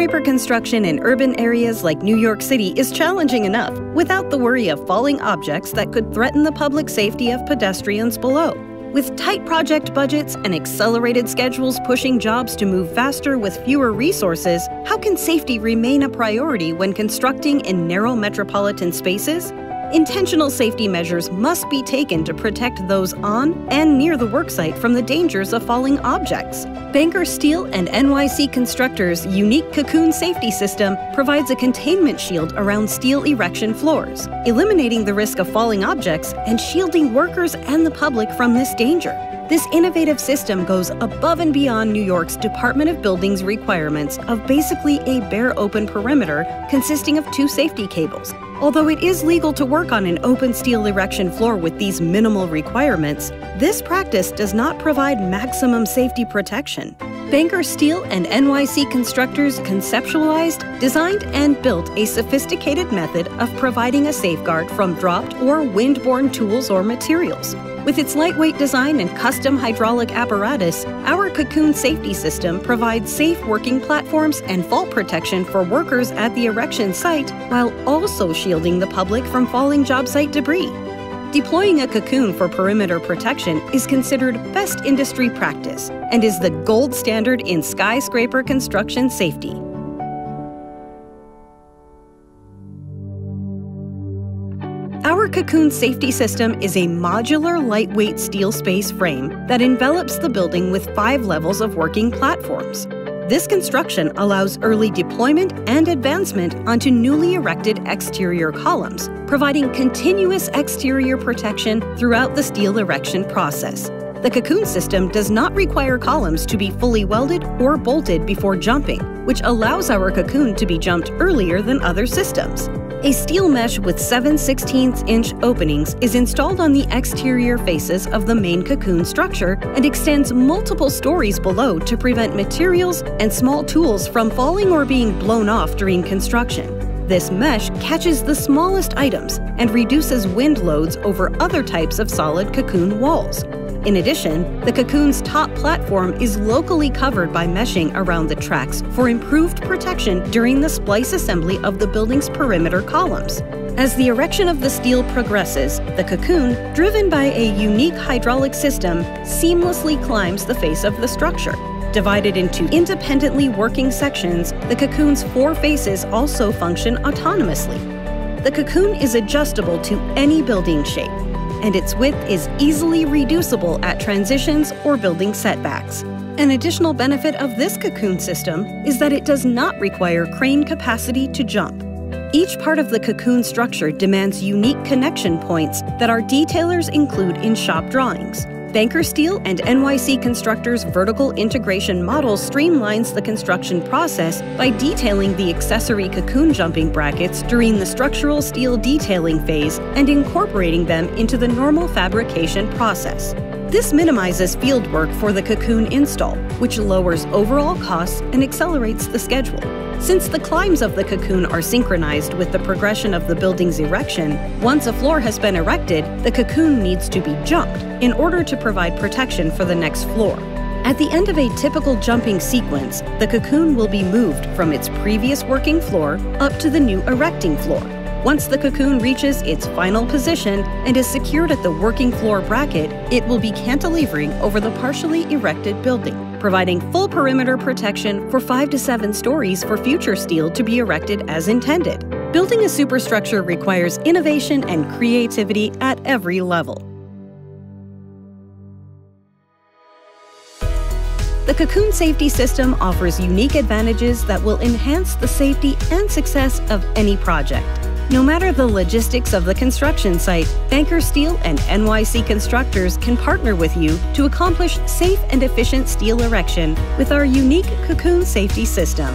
Skyscraper construction in urban areas like New York City is challenging enough without the worry of falling objects that could threaten the public safety of pedestrians below. With tight project budgets and accelerated schedules pushing jobs to move faster with fewer resources, how can safety remain a priority when constructing in narrow metropolitan spaces? Intentional safety measures must be taken to protect those on and near the worksite from the dangers of falling objects. Banker Steel and NYC Constructors' unique cocoon safety system provides a containment shield around steel erection floors, eliminating the risk of falling objects and shielding workers and the public from this danger. This innovative system goes above and beyond New York's Department of Buildings requirements of basically a bare open perimeter consisting of two safety cables. Although it is legal to work on an open steel erection floor with these minimal requirements, this practice does not provide maximum safety protection. Banker Steel and NYC constructors conceptualized, designed, and built a sophisticated method of providing a safeguard from dropped or wind-borne tools or materials. With its lightweight design and custom hydraulic apparatus, our Cocoon safety system provides safe working platforms and fall protection for workers at the erection site while also shielding the public from falling job site debris. Deploying a cocoon for perimeter protection is considered best industry practice and is the gold standard in skyscraper construction safety. Our Cocoon safety system is a modular, lightweight steel space frame that envelops the building with five levels of working platforms. This construction allows early deployment and advancement onto newly erected exterior columns, providing continuous exterior protection throughout the steel erection process. The cocoon system does not require columns to be fully welded or bolted before jumping, which allows our cocoon to be jumped earlier than other systems. A steel mesh with 7 16 inch openings is installed on the exterior faces of the main cocoon structure and extends multiple stories below to prevent materials and small tools from falling or being blown off during construction. This mesh catches the smallest items and reduces wind loads over other types of solid cocoon walls. In addition, the cocoon's top platform is locally covered by meshing around the tracks for improved protection during the splice assembly of the building's perimeter columns. As the erection of the steel progresses, the cocoon, driven by a unique hydraulic system, seamlessly climbs the face of the structure. Divided into independently working sections, the cocoon's four faces also function autonomously. The cocoon is adjustable to any building shape, and its width is easily reducible at transitions or building setbacks. An additional benefit of this cocoon system is that it does not require crane capacity to jump. Each part of the cocoon structure demands unique connection points that our detailers include in shop drawings. Banker Steel and NYC Constructors' vertical integration model streamlines the construction process by detailing the accessory cocoon jumping brackets during the structural steel detailing phase and incorporating them into the normal fabrication process. This minimizes field work for the cocoon install, which lowers overall costs and accelerates the schedule. Since the climbs of the cocoon are synchronized with the progression of the building's erection, once a floor has been erected, the cocoon needs to be jumped in order to provide protection for the next floor. At the end of a typical jumping sequence, the cocoon will be moved from its previous working floor up to the new erecting floor. Once the cocoon reaches its final position and is secured at the working floor bracket, it will be cantilevering over the partially erected building, providing full perimeter protection for 5 to 7 stories for future steel to be erected as intended. Building a superstructure requires innovation and creativity at every level. The Cocoon Safety System offers unique advantages that will enhance the safety and success of any project. No matter the logistics of the construction site, Banker Steel and NYC Constructors can partner with you to accomplish safe and efficient steel erection with our unique cocoon safety system.